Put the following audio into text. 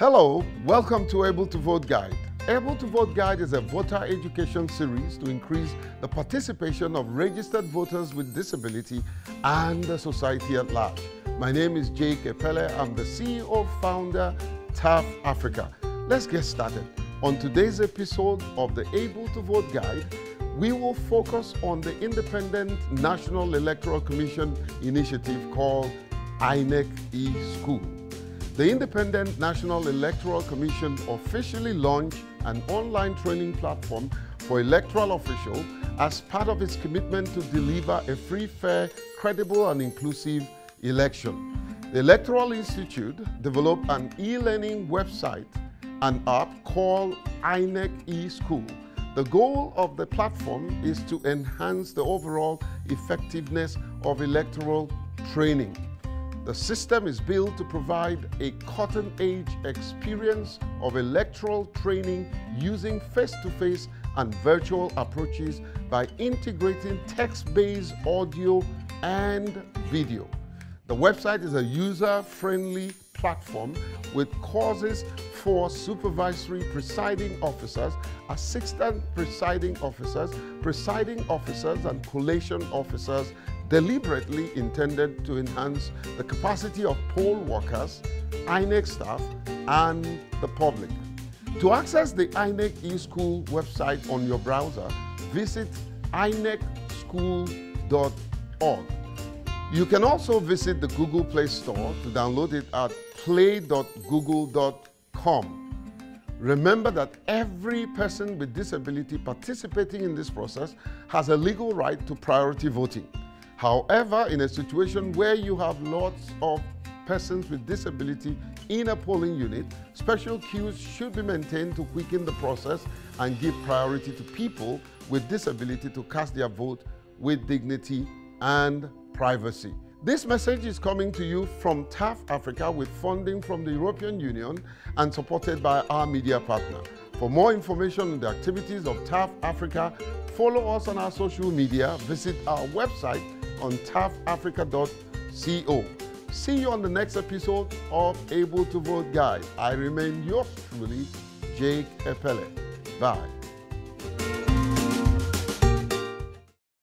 Hello, welcome to Able to Vote Guide. Able to Vote Guide is a voter education series to increase the participation of registered voters with disability and the society at large. My name is Jake Epelle. I'm the CEO founder, TAF Africa. Let's get started. On today's episode of the Able to Vote Guide, we will focus on the Independent National Electoral Commission initiative called INEC e-School. The Independent National Electoral Commission officially launched an online training platform for electoral officials as part of its commitment to deliver a free, fair, credible, and inclusive election. The Electoral Institute developed an e-learning website and app called INEC e-School. The goal of the platform is to enhance the overall effectiveness of electoral training. The system is built to provide a cutting edge experience of electoral training using face to face and virtual approaches by integrating text based audio and video. The website is a user friendly platform with courses for supervisory presiding officers, assistant presiding officers, presiding officers, and collation officers deliberately intended to enhance the capacity of poll workers, INEC staff, and the public. To access the INEC eSchool website on your browser, visit inecschool.org. You can also visit the Google Play Store to download it at play.google.com. Remember that every person with disability participating in this process has a legal right to priority voting. However, in a situation where you have lots of persons with disability in a polling unit, special queues should be maintained to quicken the process and give priority to people with disability to cast their vote with dignity and privacy. This message is coming to you from TAF Africa with funding from the European Union and supported by our media partner. For more information on the activities of TAF Africa, follow us on our social media, visit our website on tafafrica.co. See you on the next episode of Able to Vote Guide. I remain yours truly, Jake Epelle. Bye.